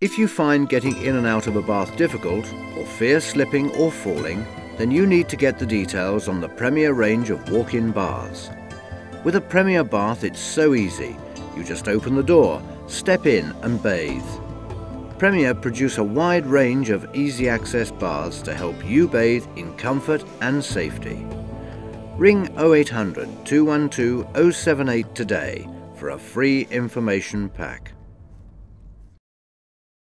If you find getting in and out of a bath difficult, or fear slipping or falling, then you need to get the details on the Premier range of walk-in baths. With a Premier bath it's so easy. You just open the door, step in and bathe. Premier produce a wide range of easy access baths to help you bathe in comfort and safety. Ring 0800 212 078 today for a free information pack.